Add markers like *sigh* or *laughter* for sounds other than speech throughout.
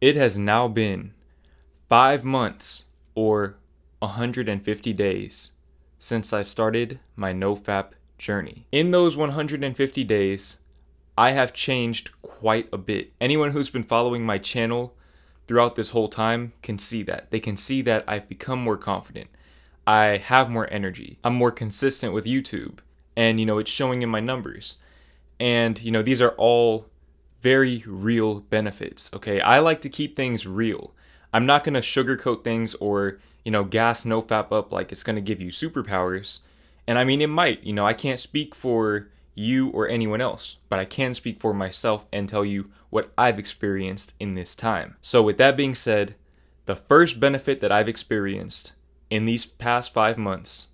It has now been five months or 150 days since I started my NoFap journey. In those 150 days, I have changed quite a bit. Anyone who's been following my channel throughout this whole time can see that. They can see that I've become more confident. I have more energy. I'm more consistent with YouTube. And, you know, it's showing in my numbers. And, you know, these are all very real benefits, okay? I like to keep things real. I'm not to sugarcoat things or, you know, gas nofap up like it's to give you superpowers. And I mean, it might. You know, I can't speak for you or anyone else, but I can speak for myself and tell you what I've experienced in this time. So, with that being said, the first benefit that I've experienced in these past five months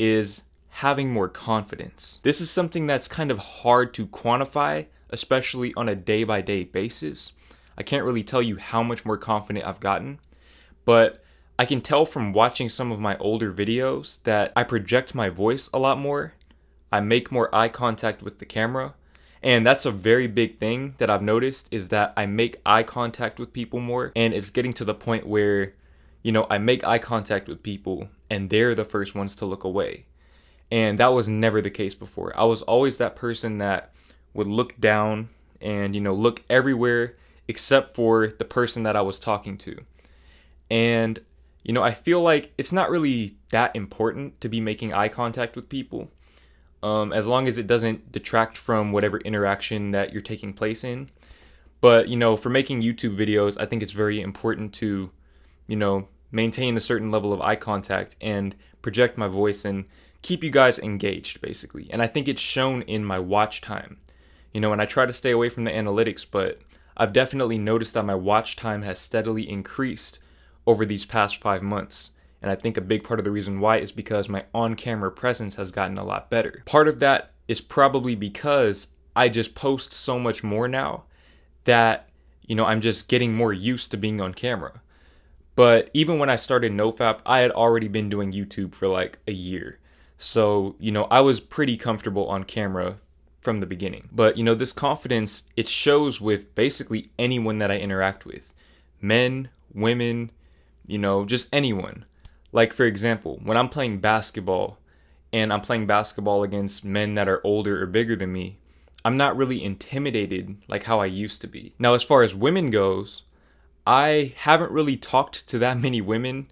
is having more confidence. This is something that's kind of hard to quantify, especially on a day by day basis. I can't really tell you how much more confident I've gotten, but I can tell from watching some of my older videos that I project my voice a lot more. I make more eye contact with the camera. And that's a very big thing that I've noticed is that I make eye contact with people more. And it's getting to the point where, you know, I make eye contact with people and they're the first ones to look away. And that was never the case before. I was always that person that would look down and, you know, look everywhere except for the person that I was talking to. And, you know, I feel like it's not really that important to be making eye contact with people. Um, as long as it doesn't detract from whatever interaction that you're taking place in. But, you know, for making YouTube videos, I think it's very important to, you know, maintain a certain level of eye contact and project my voice and keep you guys engaged, basically. And I think it's shown in my watch time. You know, and I try to stay away from the analytics, but I've definitely noticed that my watch time has steadily increased over these past five months. And I think a big part of the reason why is because my on camera presence has gotten a lot better. Part of that is probably because I just post so much more now that, you know, I'm just getting more used to being on camera. But even when I started NoFap, I had already been doing YouTube for like a year. So, you know, I was pretty comfortable on camera from the beginning. But, you know, this confidence, it shows with basically anyone that I interact with men, women, you know, just anyone. Like, for example, when I'm playing basketball and I'm playing basketball against men that are older or bigger than me, I'm not really intimidated like how I used to be. Now, as far as women goes, I haven't really talked to that *laughs* many women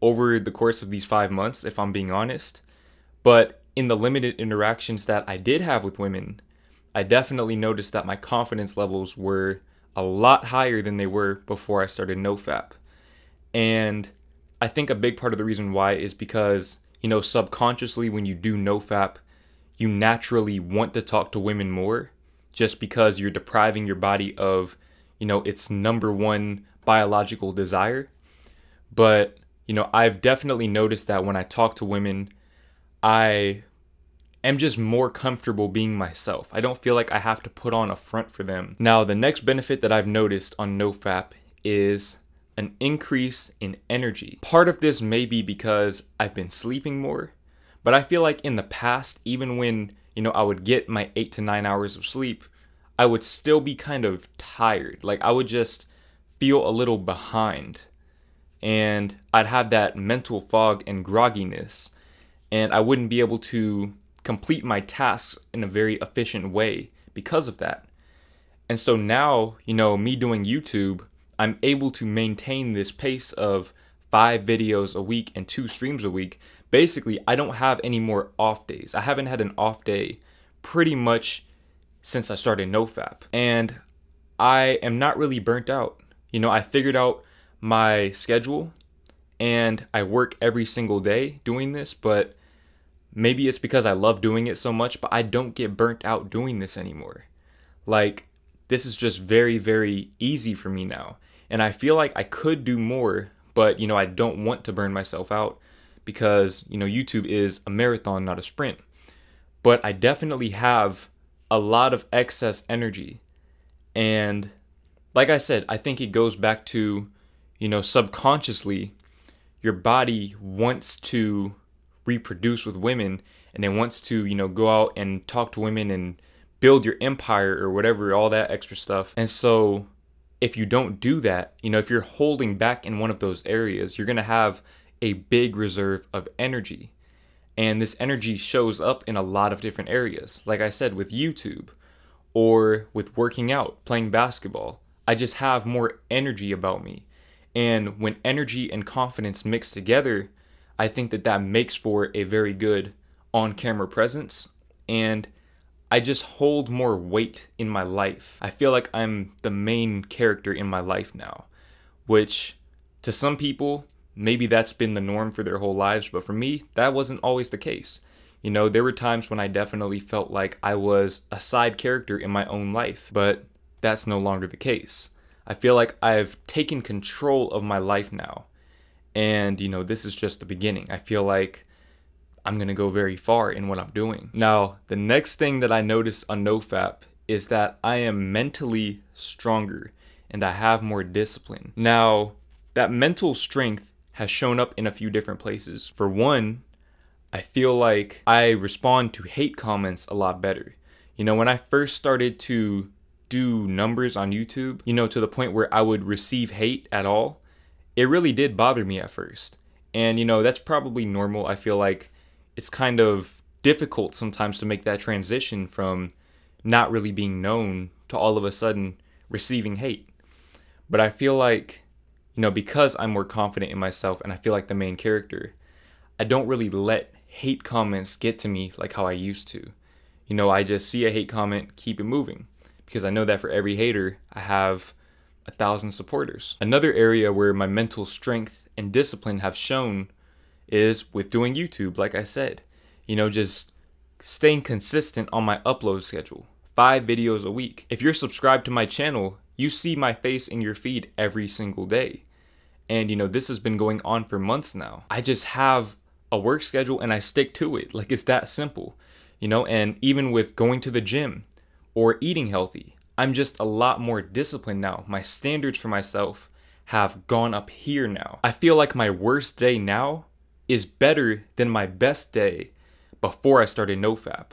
over the course of these five months, if I'm being honest. But in the limited interactions that I did have with women, I definitely noticed that my confidence levels were a lot higher than they were before I started NoFap. And I think a big part of the reason why is because, you know, subconsciously when you do NoFap, you naturally want to talk to women more just because you're depriving your body of, you know, its number one biological desire. But, you know, I've definitely noticed that when I talk to women, I am just more comfortable being myself. I don't feel like I have to put on a front for them. Now, the next benefit that I've noticed on NoFap is an increase in energy. Part of this may be because I've been sleeping more, but I feel like in the past, even when, you know, I would get my 8 to 9 hours of sleep, I would still be kind of tired. Like I would just feel a little behind. And I'd have that mental fog and grogginess and I wouldn't be able to complete my tasks in a very efficient way because of that. And so now, you know, me doing YouTube, I'm able to maintain this pace of five videos a week and two streams a week. Basically, I don't have any more off days. I haven't had an off day pretty much since I started NoFap. And I am not really burnt out. You know, I figured out my schedule and I work every single day doing this, but maybe it's because I love doing it so much, but I don't get burnt out doing this anymore. Like, this is just very, very easy for me now. And I feel like I could do more, but, you know, I don't want to burn myself out because, you know, YouTube is a marathon, not a sprint. But I definitely have a lot of excess energy. And like I said, I think it goes back to, you know, subconsciously your body wants to reproduce with women and then wants to, you know, go out and talk to women and build your empire or whatever, all that extra stuff. And so if you don't do that, you know, if you're holding back in one of those areas, you're going to have a big reserve of energy. And this energy shows up in a lot of different areas. Like I said, with YouTube or with working out, playing basketball, I just have more energy about me. And when energy and confidence mix together, I think that that makes for a very good on camera presence. And I just hold more weight in my life. I feel like I'm the main character in my life now, which to some people, maybe that's been the norm for their whole lives, but for me, that wasn't always the case. You know, there were times when I definitely felt like I was a side character in my own life, but that's no longer the case. I feel like I've taken control of my life now. And, you know, this is just the beginning. I feel like I'm going to go very far in what I'm doing. Now, the next thing that I noticed on NoFap is that I am mentally stronger and I have more discipline. Now, that mental strength has shown up in a few different places. For one, I feel like I respond to hate comments a lot better. You know, when I first started to do numbers on YouTube, you know, to the point where I would receive hate at all, it really did bother me at first. And, you know, that's probably normal. I feel like it's kind of difficult sometimes to make that transition from not really being known to all of a sudden receiving hate. But I feel like, you know, because I'm more confident in myself and I feel like the main character, I don't really let hate comments get to me like how I used to. You know, I just see a hate comment, keep it moving. Because I know that for every hater, I have a thousand supporters. Another area where my mental strength and discipline have shown is with doing YouTube, like I said. You know, just staying consistent on my upload schedule. Five videos a week. If you're subscribed to my channel, you see my face in your feed every single day. And you know, this has been going on for months now. I just have a work schedule and I stick to it. Like it's that simple. You know, and even with going to the gym or eating healthy, I'm just a lot more disciplined now. My standards for myself have gone up here now. I feel like my worst day now is better than my best day before I started NoFap.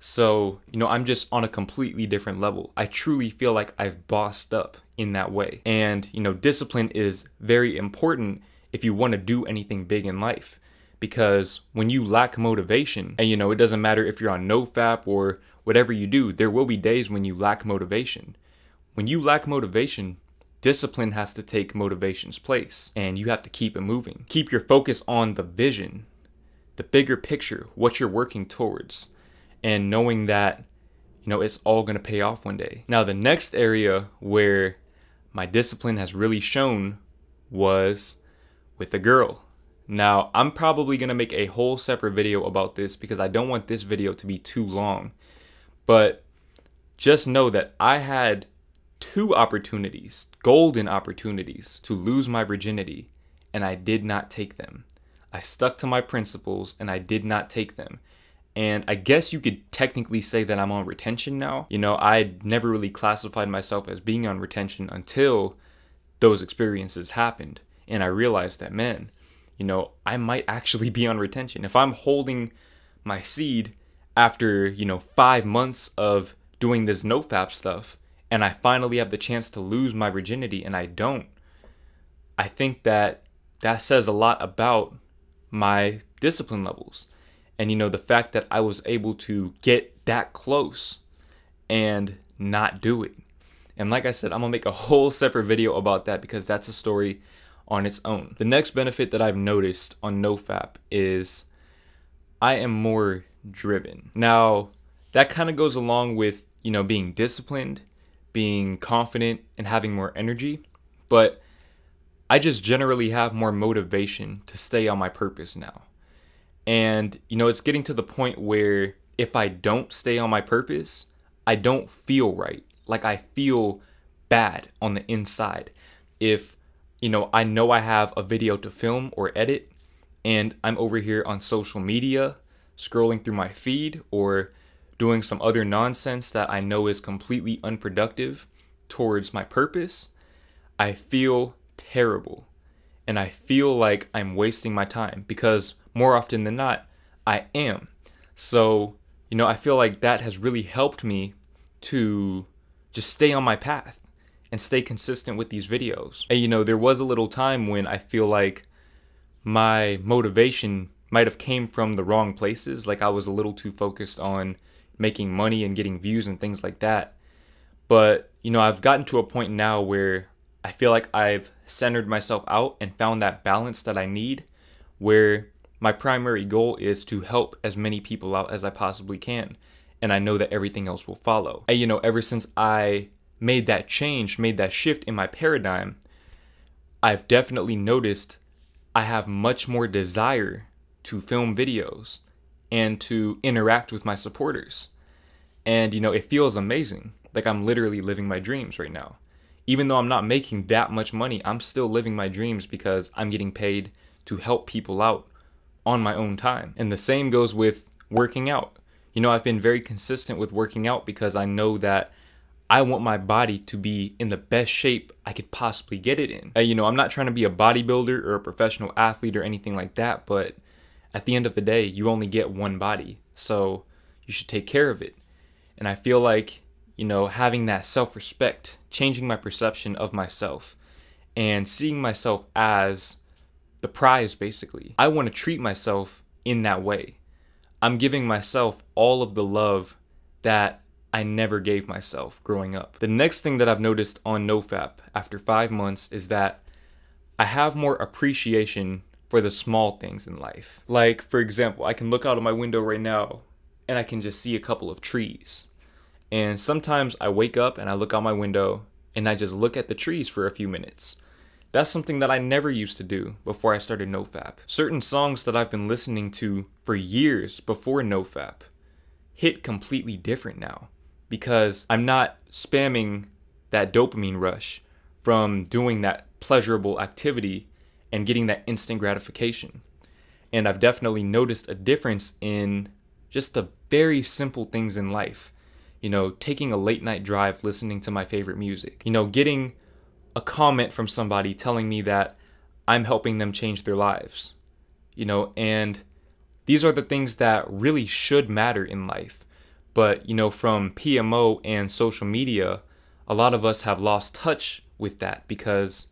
So, you know, I'm just on a completely different level. I truly feel like I've bossed up in that way. And, you know, discipline is very important if you want to do anything big in life. Because when you lack motivation, and you know, it doesn't matter if you're on NoFap or whatever you do, there will be days when you lack motivation. When you lack motivation, discipline has to take motivation's place and you have to keep it moving. Keep your focus on the vision, the bigger picture, what you're working towards, and knowing that, you know, it's all going to pay off one day. Now, the next area where my discipline has really shown was with a girl. Now, I'm probably going to make a whole separate video about this because I don't want this video to be too long. But just know that I had two opportunities, golden opportunities, to lose my virginity, and I did not take them. I stuck to my principles and I did not take them. And I guess you could technically say that I'm on retention now. You know, I never really classified myself as being on retention until those experiences happened. And I realized that, man, you know, I might actually be on retention. If I'm holding my seed after, you know, five months of doing this nofap stuff, and I finally have the chance to lose my virginity and I don't, I think that that says a lot about my discipline levels. And you know, the fact that I was able to get that close and not do it. And like I said, I'm gonna make a whole separate video about that because that's a story on its own. The next benefit that I've noticed on NoFap is I am more driven. Now, that kind of goes along with, you know, being disciplined being confident and having more energy, but I just generally have more motivation to stay on my purpose now. And, you know, it's getting to the point where if I don't stay on my purpose, I don't feel right. Like I feel bad on the inside. If, you know, I know I have a video to film or edit and I'm over here on social media scrolling through my feed or doing some other nonsense that I know is completely unproductive towards my purpose, I feel terrible. And I feel like I'm wasting my time because more often than not, I am. So, you know, I feel like that has really helped me to just stay on my path and stay consistent with these videos. And you know, there was a little time when I feel like my motivation might have came from the wrong places, like I was a little too focused on making money and getting views and things like that. But, you know, I've gotten to a point now where I feel like I've centered myself out and found that balance that I need where my primary goal is to help as many people out as I possibly can. And I know that everything else will follow. And, you know, ever since I made that change, made that shift in my paradigm, I've definitely noticed I have much more desire to film videos and to interact with my supporters. And, you know, it feels amazing. Like I'm literally living my dreams right now. Even though I'm not making that much money, I'm still living my dreams because I'm getting paid to help people out on my own time. And the same goes with working out. You know, I've been very consistent with working out because I know that I want my body to be in the best shape I could possibly get it in. Uh, you know, I'm not trying to be a bodybuilder or a professional athlete or anything like that, but at the end of the day, you only get one body. So you should take care of it. And I feel like, you know, having that self respect, changing my perception of myself, and seeing myself as the prize, basically. I want to treat myself in that way. I'm giving myself all of the love that I never gave myself growing up. The next thing that I've noticed on NoFap after five months is that I have more appreciation for the small things in life. Like, for example, I can look out of my window right now and I can just see a couple of trees. And sometimes I wake up and I look out my window and I just look at the trees for a few minutes. That's something that I never used to do before I started NoFap. Certain songs that I've been listening to for years before NoFap hit completely different now because I'm not spamming that dopamine rush from doing that pleasurable activity and getting that instant gratification. And I've definitely noticed a difference in just the very simple things in life. You know, taking a late night drive listening to my favorite music. You know, getting a comment from somebody telling me that I'm helping them change their lives. You know, and these are the things that really should matter in life. But, you know, from PMO and social media, a lot of us have lost touch with that because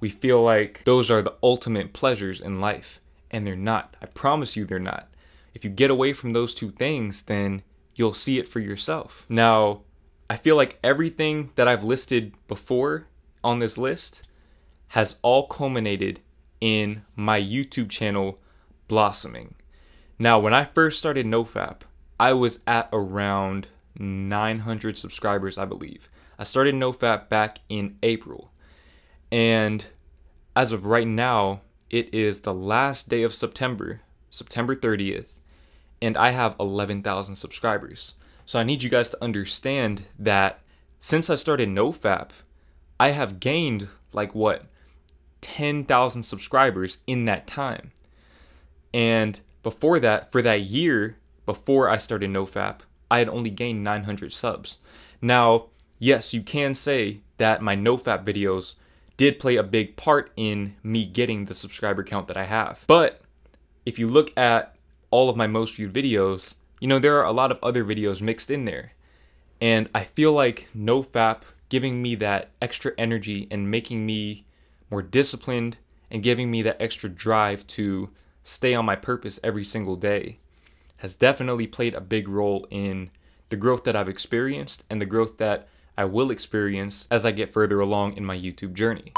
we feel like those are the ultimate pleasures in life. And they're not. I promise you they're not. If you get away from those two things, then you'll see it for yourself. Now, I feel like everything that I've listed before on this list has all culminated in my YouTube channel blossoming. Now, when I first started NoFap, I was at around 900 subscribers, I believe. I started NoFap back in April. And as of right now, it is the last day of September, September 30th, and I have 11,000 subscribers. So I need you guys to understand that since I started NoFap, I have gained like what 10,000 subscribers in that time. And before that, for that year before I started NoFap, I had only gained 900 subs. Now, yes, you can say that my NoFap videos did play a big part in me getting the subscriber count that I have. But if you look at all of my most viewed videos, you know, there are a lot of other videos mixed in there. And I feel like NoFap giving me that extra energy and making me more disciplined and giving me that extra drive to stay on my purpose every single day has definitely played a big role in the growth that I've experienced and the growth that I will experience as I get further along in my YouTube journey.